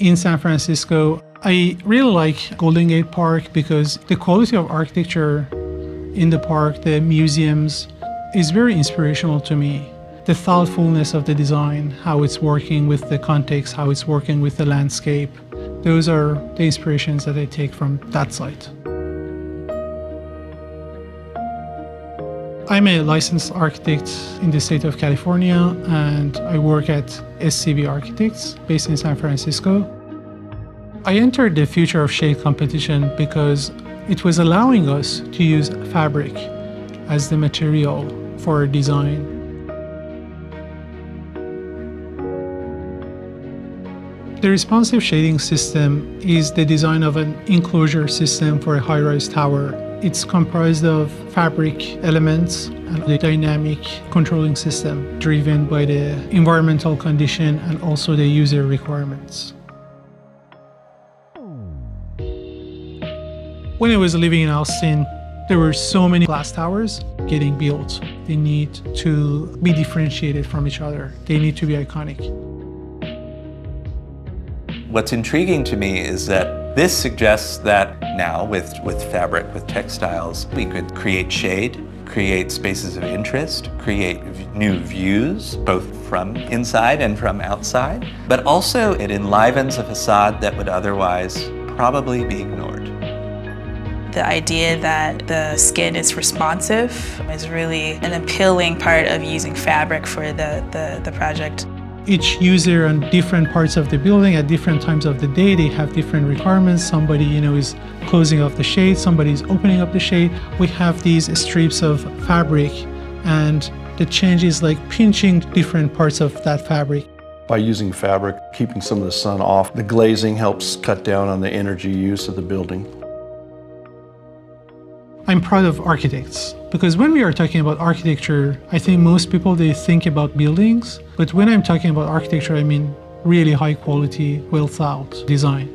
In San Francisco, I really like Golden Gate Park because the quality of architecture in the park, the museums, is very inspirational to me. The thoughtfulness of the design, how it's working with the context, how it's working with the landscape, those are the inspirations that I take from that site. I'm a licensed architect in the state of California and I work at SCB Architects based in San Francisco. I entered the Future of Shade competition because it was allowing us to use fabric as the material for design. The responsive shading system is the design of an enclosure system for a high-rise tower it's comprised of fabric elements and the dynamic controlling system driven by the environmental condition and also the user requirements. When I was living in Austin, there were so many glass towers getting built. They need to be differentiated from each other. They need to be iconic. What's intriguing to me is that this suggests that now with, with fabric, with textiles, we could create shade, create spaces of interest, create new views, both from inside and from outside. But also it enlivens a facade that would otherwise probably be ignored. The idea that the skin is responsive is really an appealing part of using fabric for the, the, the project each user on different parts of the building at different times of the day they have different requirements. Somebody you know is closing off the shade somebody is opening up the shade. We have these strips of fabric and the change is like pinching different parts of that fabric. By using fabric keeping some of the sun off the glazing helps cut down on the energy use of the building I'm proud of architects because when we are talking about architecture, I think most people they think about buildings, but when I'm talking about architecture, I mean really high quality, well thought design.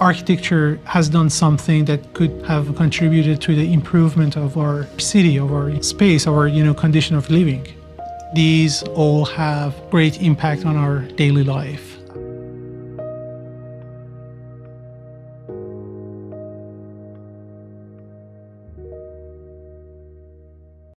Architecture has done something that could have contributed to the improvement of our city, of our space, our you know condition of living. These all have great impact on our daily life.